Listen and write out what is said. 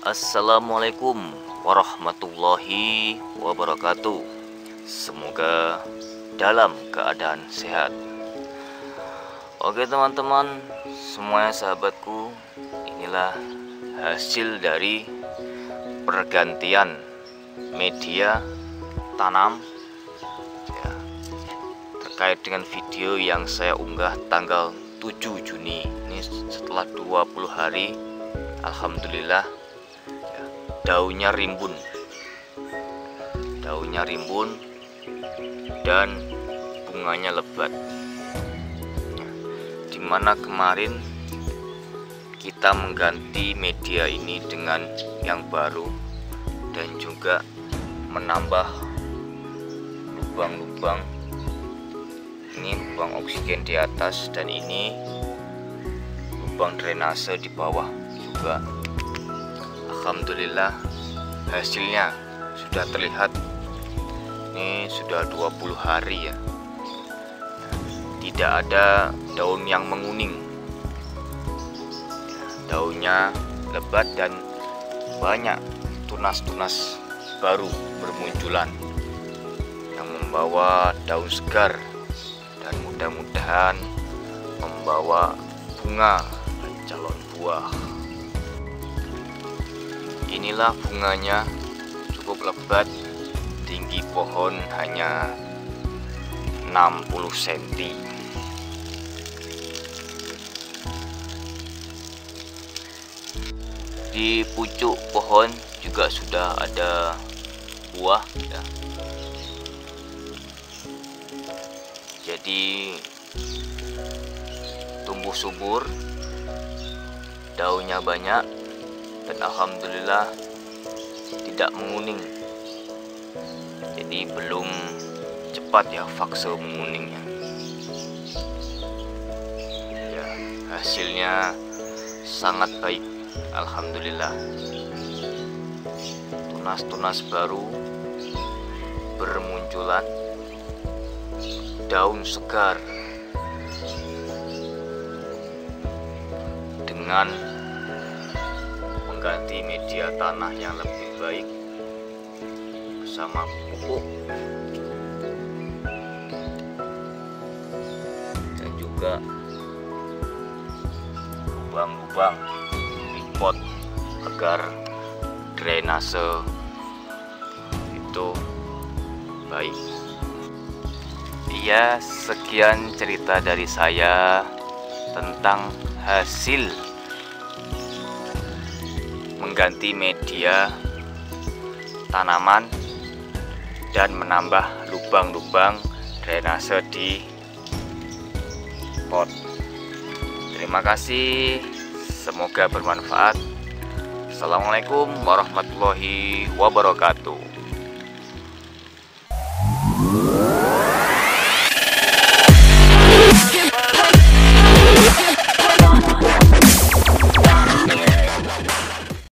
Assalamualaikum warahmatullahi wabarakatuh. Semoga dalam keadaan sehat. Oke teman-teman, semuanya sahabatku, inilah hasil dari pergantian media tanam ya, terkait dengan video yang saya unggah tanggal 7 Juni ini setelah 20 hari Alhamdulillah daunnya rimbun. Daunnya rimbun dan bunganya lebat. Di mana kemarin kita mengganti media ini dengan yang baru dan juga menambah lubang-lubang. Ini lubang oksigen di atas dan ini lubang drainase di bawah juga Alhamdulillah hasilnya sudah terlihat. Ini sudah 20 hari ya. Tidak ada daun yang menguning. Daunnya lebat dan banyak tunas-tunas baru bermunculan yang membawa daun segar dan mudah-mudahan membawa bunga calon buah inilah bunganya cukup lebat tinggi pohon hanya 60 cm di pucuk pohon juga sudah ada buah ya. jadi tumbuh subur daunnya banyak dan alhamdulillah tidak menguning. Jadi belum cepat ya fase menguningnya. Ya hasilnya sangat baik. Alhamdulillah. Tunas-tunas baru bermunculan. Daun segar. Dengan mengganti media tanah yang lebih baik bersama pupuk. Dan juga lubang-lubang di pot agar drainase itu baik. Iya sekian cerita dari saya tentang hasil mengganti media tanaman dan menambah lubang-lubang drainase di pot. Terima kasih. Semoga bermanfaat. Assalamualaikum warahmatullahi wabarakatuh